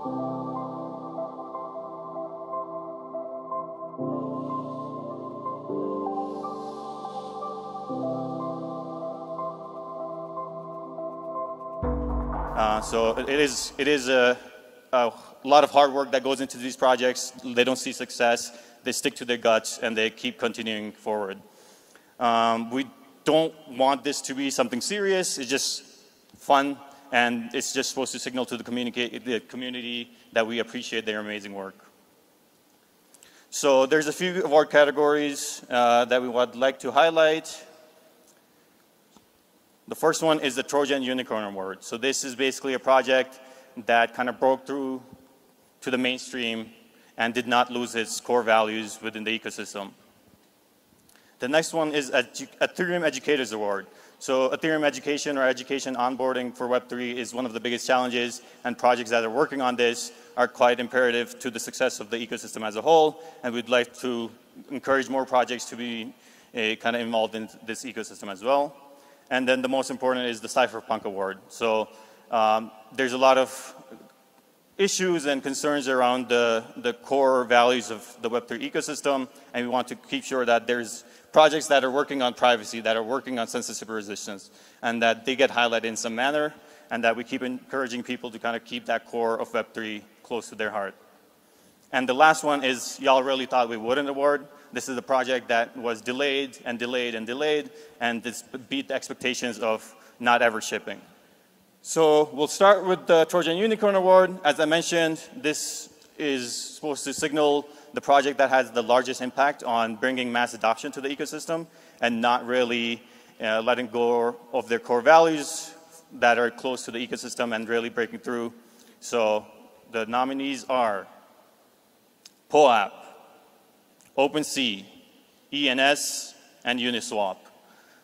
Uh, so it is, it is a, a lot of hard work that goes into these projects. They don't see success. They stick to their guts and they keep continuing forward. Um, we don't want this to be something serious. It's just fun and it's just supposed to signal to the, the community that we appreciate their amazing work. So there's a few award categories uh, that we would like to highlight. The first one is the Trojan Unicorn Award. So this is basically a project that kind of broke through to the mainstream and did not lose its core values within the ecosystem. The next one is Ethereum Educators Award. So Ethereum education or education onboarding for Web3 is one of the biggest challenges and projects that are working on this are quite imperative to the success of the ecosystem as a whole and we'd like to encourage more projects to be uh, kind of involved in this ecosystem as well. And then the most important is the Cypherpunk Award. So um, there's a lot of issues and concerns around the, the core values of the Web3 ecosystem, and we want to keep sure that there's projects that are working on privacy, that are working on censorship resistance, and that they get highlighted in some manner, and that we keep encouraging people to kind of keep that core of Web3 close to their heart. And the last one is y'all really thought we wouldn't award. This is a project that was delayed and delayed and delayed, and this beat the expectations of not ever shipping. So we'll start with the Trojan Unicorn Award. As I mentioned, this is supposed to signal the project that has the largest impact on bringing mass adoption to the ecosystem and not really uh, letting go of their core values that are close to the ecosystem and really breaking through. So the nominees are POAP, OpenSea, ENS, and Uniswap.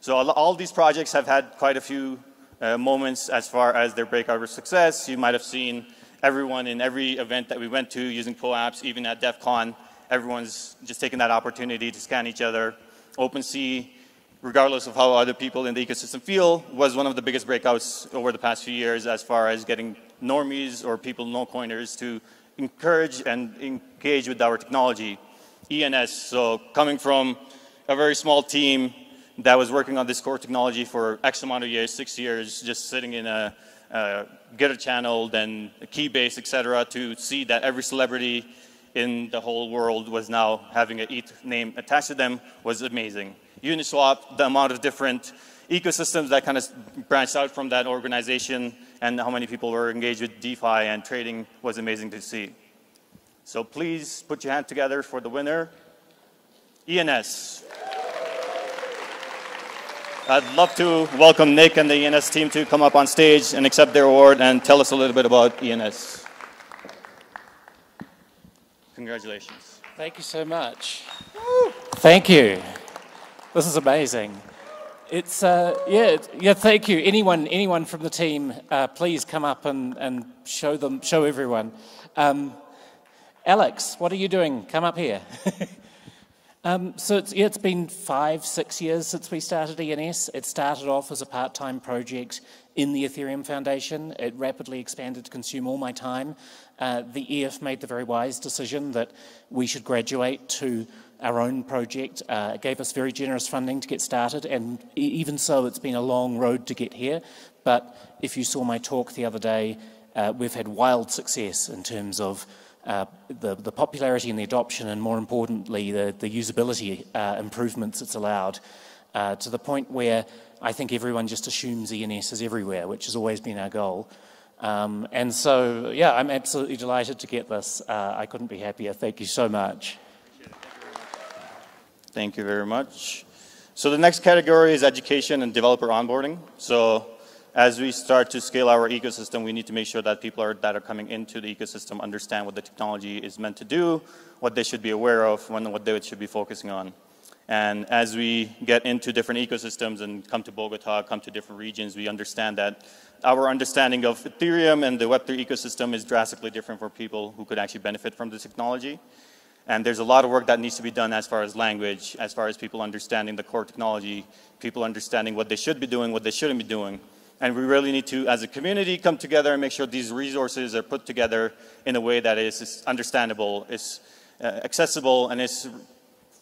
So all these projects have had quite a few uh, moments as far as their breakout success. You might have seen everyone in every event that we went to using POAPs, even at DEF CON, everyone's just taking that opportunity to scan each other. OpenSea, regardless of how other people in the ecosystem feel, was one of the biggest breakouts over the past few years as far as getting normies or people no coiners to encourage and engage with our technology. ENS, so coming from a very small team that was working on this core technology for X amount of years, six years, just sitting in a, Uh, a Gitter channel, then Keybase, etc., to see that every celebrity in the whole world was now having an ETH name attached to them was amazing. Uniswap, the amount of different ecosystems that kind of branched out from that organization and how many people were engaged with DeFi and trading was amazing to see. So please put your hand together for the winner, ENS. I'd love to welcome Nick and the ENS team to come up on stage and accept their award and tell us a little bit about ENS. Congratulations. Thank you so much. Thank you. This is amazing. It's uh, yeah, yeah. Thank you. Anyone, anyone from the team, uh, please come up and, and show them, show everyone. Um, Alex, what are you doing? Come up here. um, so it's, yeah, it's been five, six years since we started ENS. It started off as a part-time project in the Ethereum Foundation. It rapidly expanded to consume all my time. Uh, the EF made the very wise decision that we should graduate to our own project. Uh, it gave us very generous funding to get started, and even so, it's been a long road to get here. But if you saw my talk the other day, uh, we've had wild success in terms of uh, the, the, popularity and the adoption, and more importantly, the, the usability uh, improvements it's allowed, uh, to the point where I think everyone just assumes ENS is everywhere, which has always been our goal. Um, and so, yeah, I'm absolutely delighted to get this. Uh, I couldn't be happier. Thank you so much. Thank you very much. So the next category is education and developer onboarding. So as we start to scale our ecosystem, we need to make sure that people are, that are coming into the ecosystem understand what the technology is meant to do, what they should be aware of, and what they should be focusing on. And as we get into different ecosystems and come to Bogota, come to different regions, we understand that our understanding of Ethereum and the Web3 ecosystem is drastically different for people who could actually benefit from the technology. And there's a lot of work that needs to be done as far as language, as far as people understanding the core technology, people understanding what they should be doing, what they shouldn't be doing. And we really need to, as a community, come together and make sure these resources are put together in a way that is, is understandable, is uh, accessible, and is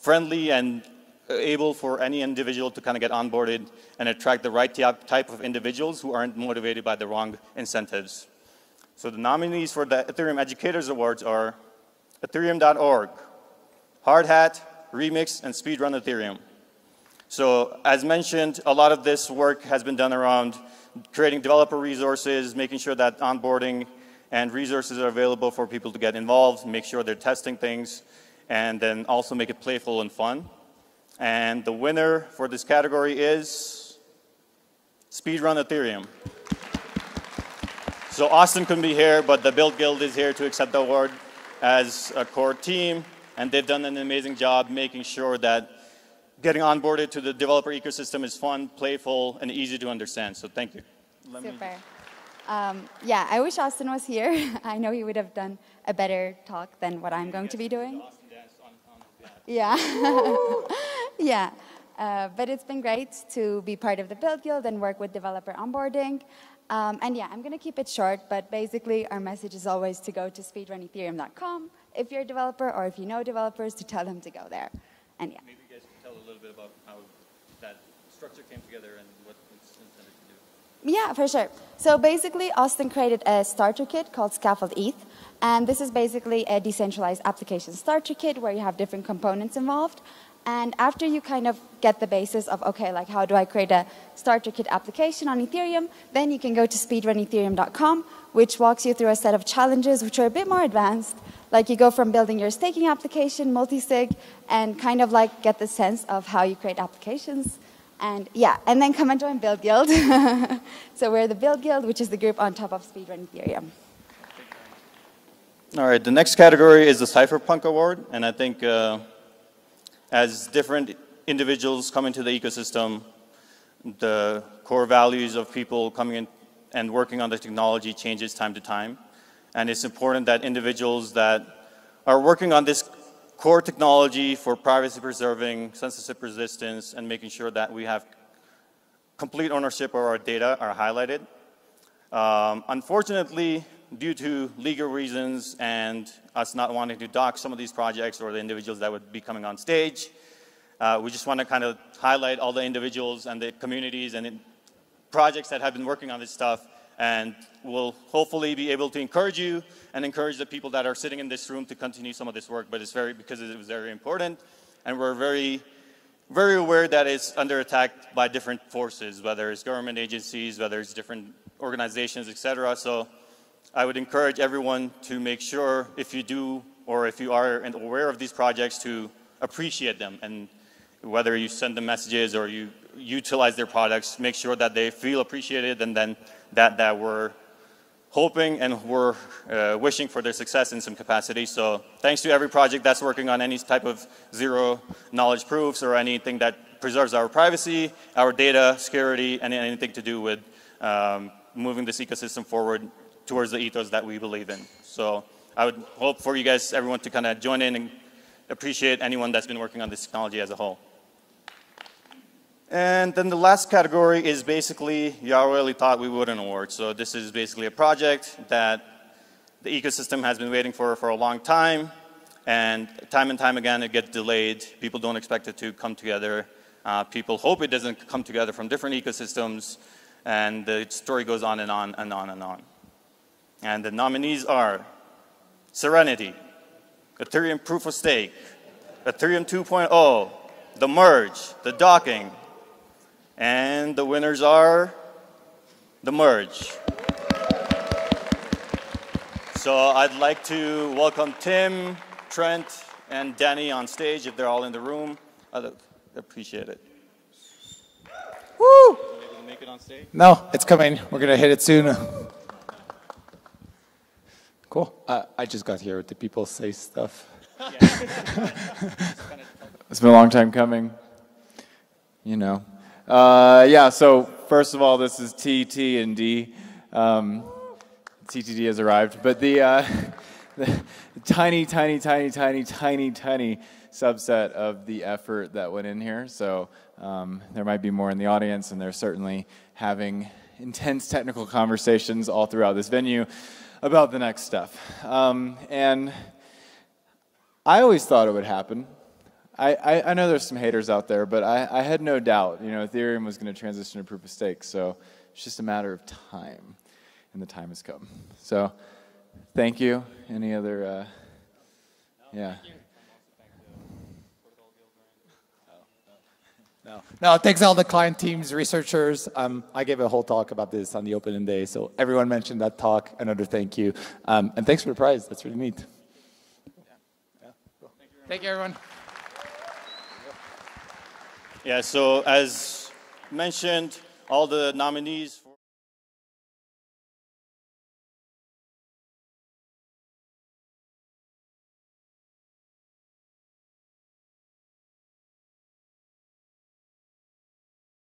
friendly and able for any individual to kind of get onboarded and attract the right type of individuals who aren't motivated by the wrong incentives. So the nominees for the Ethereum Educators Awards are Ethereum.org, Hardhat, Remix, and Speedrun Ethereum. So as mentioned, a lot of this work has been done around creating developer resources, making sure that onboarding and resources are available for people to get involved, make sure they're testing things, and then also make it playful and fun. And the winner for this category is Speedrun Ethereum. So Austin couldn't be here, but the Build Guild is here to accept the award as a core team, and they've done an amazing job making sure that getting onboarded to the developer ecosystem is fun, playful, and easy to understand. So thank you. Let Super. Um, yeah, I wish Austin was here. I know he would have done a better talk than what I'm going to be doing. Yeah. yeah. Uh, but it's been great to be part of the Build Guild and work with developer onboarding. Um, and yeah, I'm going to keep it short, but basically our message is always to go to speedrunethereum.com if you're a developer or if you know developers to tell them to go there. And yeah. Bit about how that structure came together and what it's intended to do. Yeah, for sure. So basically, Austin created a starter kit called Scaffold ETH. And this is basically a decentralized application starter kit where you have different components involved. And after you kind of get the basis of, okay, like how do I create a starter kit application on Ethereum, then you can go to speedrunethereum.com, which walks you through a set of challenges which are a bit more advanced. Like you go from building your staking application, multi-sig, and kind of like get the sense of how you create applications. And yeah, and then come and join Build Guild. so we're the Build Guild, which is the group on top of Speedrun Ethereum. All right, the next category is the Cypherpunk Award, and I think uh, as different individuals come into the ecosystem, the core values of people coming in and working on the technology changes time to time. And it's important that individuals that are working on this core technology for privacy preserving, censorship resistance, and making sure that we have complete ownership of our data are highlighted. Um, unfortunately, due to legal reasons and us not wanting to dock some of these projects or the individuals that would be coming on stage, uh, we just want to kind of highlight all the individuals and the communities and projects that have been working on this stuff and we'll hopefully be able to encourage you and encourage the people that are sitting in this room to continue some of this work, but it's very, because it was very important and we're very, very aware that it's under attack by different forces, whether it's government agencies, whether it's different organizations, et cetera. So I would encourage everyone to make sure if you do or if you are aware of these projects to appreciate them and whether you send them messages or you utilize their products, make sure that they feel appreciated and then that, that we're hoping and we're uh, wishing for their success in some capacity. So thanks to every project that's working on any type of zero knowledge proofs or anything that preserves our privacy, our data, security, and anything to do with um, moving this ecosystem forward towards the ethos that we believe in. So I would hope for you guys, everyone, to kind of join in and appreciate anyone that's been working on this technology as a whole. And then the last category is basically, y'all really thought we wouldn't award. So this is basically a project that the ecosystem has been waiting for for a long time. And time and time again, it gets delayed. People don't expect it to come together. Uh, people hope it doesn't come together from different ecosystems. And the story goes on and on and on and on. And the nominees are Serenity, Ethereum Proof of Stake, Ethereum 2.0, the merge, the docking, and the winners are the merge. So I'd like to welcome Tim, Trent, and Danny on stage if they're all in the room. I'd appreciate it. Woo! No, it's coming. We're going to hit it soon. Cool. Uh, I just got here. Did people say stuff? it's been a long time coming. You know. Uh, yeah, so first of all, this is T, T, and D. Um, TTD has arrived. But the, uh, the tiny, tiny, tiny, tiny, tiny, tiny subset of the effort that went in here. So um, there might be more in the audience, and they're certainly having intense technical conversations all throughout this venue about the next stuff. Um, and I always thought it would happen. I, I, I know there's some haters out there, but I, I had no doubt, you know, Ethereum was going to transition to proof of stake. So it's just a matter of time, and the time has come. So thank you. Any other, uh, yeah. No, no. Thanks all the client teams, researchers. Um, I gave a whole talk about this on the opening day, so everyone mentioned that talk. Another thank you, um, and thanks for the prize. That's really neat. Yeah. Yeah. Thank you, everyone. Yeah, so as mentioned, all the nominees